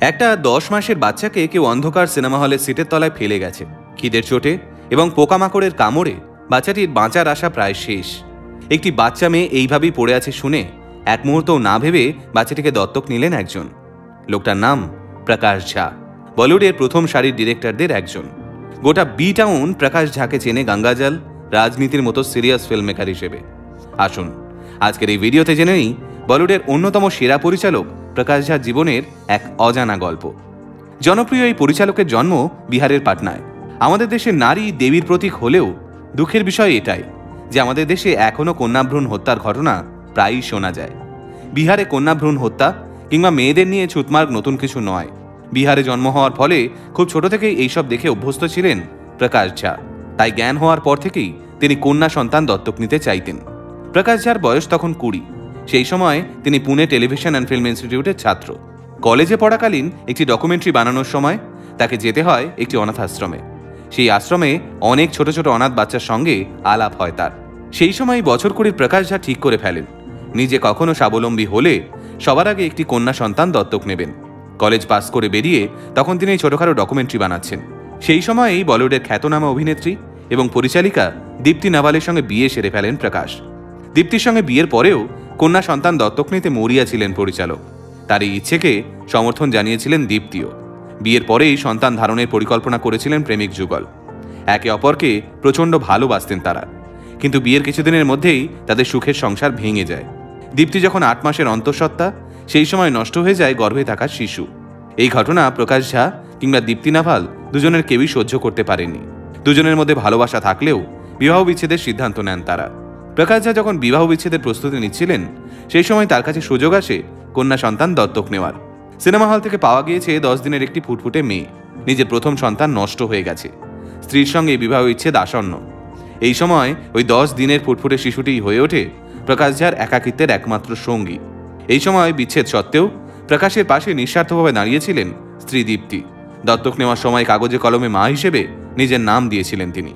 একটা দশ মাসের বাচ্চাকে কেউ অন্ধকার সিনেমা হলের সিটের তলায় ফেলে গেছে, খিদের চোটে এবং পোকামাকড়ের কামড়ে বাচ্চাটির বাঁচার আশা প্রায় শেষ। একটি বাচ্চা মেয়ে এইভাবেই পড়ে আছে শুনে এক মুহূর্তও না ভেবে বাচ্চাটিকে দত্তক নিলেন একজন। লোকটার নাম প্রকাশ ঝা, বলিউডের প্রথম সারির ডিরেক্টরদের একজন। গোটা বি টাউন প্রকাশ ঝাকে চেনে গঙ্গাজল, রাজনীতির মতো সিরিয়াস ফিল্ম মেকার হিসেবে। আসুন, আজকের এই ভিডিওতে জেনে নিই বলিউডের অন্যতম সেরা পরিচালক প্রকাশ ঝার জীবনের এক অজানা গল্প। জনপ্রিয় এই পরিচালকের জন্ম বিহারের পাটনায়। আমাদের দেশে নারী দেবীর প্রতীক হলেও দুঃখের বিষয় এটাই যে আমাদের দেশে এখনও কন্যাভ্রূণ হত্যার ঘটনা প্রায়ই শোনা যায়। বিহারে কন্যাভ্রূণ হত্যা কিংবা মেয়েদের নিয়ে ছুতমার্গ নতুন কিছু নয়। বিহারে জন্ম হওয়ার ফলে খুব ছোট থেকেই এইসব দেখে অভ্যস্ত ছিলেন প্রকাশ ঝা। তাই জ্ঞান হওয়ার পর থেকেই তিনি কন্যা সন্তান দত্তক নিতে চাইতেন। প্রকাশ ঝার বয়স তখন কুড়ি। সেই সময় তিনি পুনে টেলিভিশন অ্যান্ড ফিল্ম ইনস্টিটিউটের ছাত্র। কলেজে পড়াকালীন একটি ডকুমেন্টারি বানানোর সময় তাকে যেতে হয় একটি অনাথ আশ্রমে সেই আশ্রমে অনেক ছোট ছোট অনাথ বাচ্চার সঙ্গে আলাপ হয় তার। সেই সময় বছর কুড়ির প্রকাশ ঝা ঠিক করে ফেলেন। নিজে কখনো স্বাবলম্বী হলে সবার আগে একটি কন্যা সন্তান দত্তক নেবেন। কলেজ পাস করে বেরিয়ে তখন তিনি ছোটখাটো ডকুমেন্টারি বানাচ্ছেন। সেই সময়েই বলিউডের খ্যাতনামা অভিনেত্রী এবং পরিচালিকা দীপ্তি নাভালের সঙ্গে বিয়ে সেরে ফেলেন প্রকাশ। দীপ্তির সঙ্গে বিয়ের পরেও কন্যা সন্তান দত্তক নিতে মরিয়া ছিলেন পরিচালক। তার এই ইচ্ছেকে সমর্থন জানিয়েছিলেন দীপ্তিও। বিয়ের পরেই সন্তান ধারণের পরিকল্পনা করেছিলেন প্রেমিক যুগল। একে অপরকে প্রচণ্ড ভালোবাসতেন তারা। কিন্তু বিয়ের কিছুদিনের মধ্যেই তাদের সুখের সংসার ভেঙে যায়। দীপ্তি যখন আট মাসের অন্তঃসত্ত্বা, সেই সময় নষ্ট হয়ে যায় গর্ভে থাকা শিশু। এই ঘটনা প্রকাশ ঝা কিংবা দীপ্তি নাভাল দুজনের কেউই সহ্য করতে পারেনি দুজনের মধ্যে ভালোবাসা থাকলেও বিবাহ বিচ্ছেদের সিদ্ধান্ত নেন তারা। প্রকাশ ঝা যখন বিবাহ বিচ্ছেদের প্রস্তুতি নিচ্ছিলেন, সেই সময় তার কাছে সুযোগ আসে কন্যা সন্তান দত্তক নেওয়ার। সিনেমা হল থেকে পাওয়া গিয়েছে দশ দিনের একটি ফুটফুটে মেয়ে। নিজের প্রথম সন্তান নষ্ট হয়ে গেছে। স্ত্রীর সঙ্গে বিবাহ ইচ্ছেদ আসন্ন। এই সময় ওই দশ দিনের ফুটফুটে শিশুটিই হয়ে ওঠে প্রকাশ ঝার একাকিত্বের একমাত্র সঙ্গী। এই সময় বিচ্ছেদ সত্ত্বেও প্রকাশের পাশে নিঃস্বার্থভাবে দাঁড়িয়েছিলেন স্ত্রী দীপ্তি। দত্তক নেওয়ার সময় কাগজে কলমে মা হিসেবে নিজের নাম দিয়েছিলেন তিনি।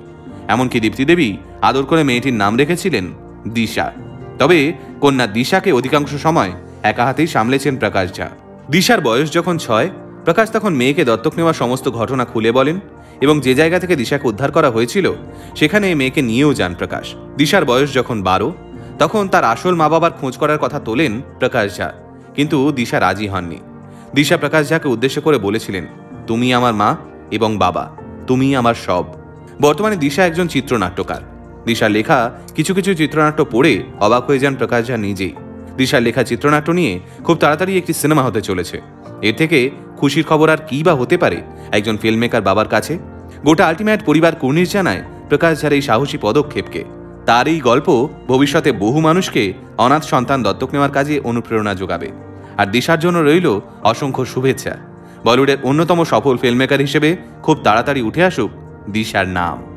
এমনকি দীপ্তি দেবী আদর করে মেয়েটির নাম রেখেছিলেন দিশা। তবে কন্যা দিশাকে অধিকাংশ সময় একা হাতেই সামলেছেন প্রকাশ ঝা। দিশার বয়স যখন ছয়, প্রকাশ তখন মেয়েকে দত্তক নেওয়ার সমস্ত ঘটনা খুলে বলেন এবং যে জায়গা থেকে দিশাকে উদ্ধার করা হয়েছিল, সেখানে মেয়েকে নিয়েও যান প্রকাশ। দিশার বয়স যখন বারো, তখন তার আসল মা বাবার খোঁজ করার কথা তোলেন প্রকাশ ঝা, কিন্তু দিশা রাজি হননি। দিশা প্রকাশ ঝাকে উদ্দেশ্য করে বলেছিলেন, তুমি আমার মা এবং বাবা তুমি আমার সব। বর্তমানে দিশা একজন চিত্রনাট্যকার। দিশার লেখা কিছু কিছু চিত্রনাট্য পড়ে অবাক হয়ে যান প্রকাশ ঝা নিজেই। দিশার লেখা চিত্রনাট্য নিয়ে খুব তাড়াতাড়ি একটি সিনেমা হতে চলেছে। এর থেকে খুশির খবর আর কী বা হতে পারে একজন ফিল্মমেকার বাবার কাছে? গোটা আলটিমেট পরিবার কুর্নিশ জানায় প্রকাশ ঝার এই সাহসী পদক্ষেপকে। তার এই গল্প ভবিষ্যতে বহু মানুষকে অনাথ সন্তান দত্তক নেওয়ার কাজে অনুপ্রেরণা যোগাবে। আর দিশার জন্য রইল অসংখ্য শুভেচ্ছা। বলিউডের অন্যতম সফল ফিল্মমেকার হিসেবে খুব তাড়াতাড়ি উঠে আসুক দিশার নাম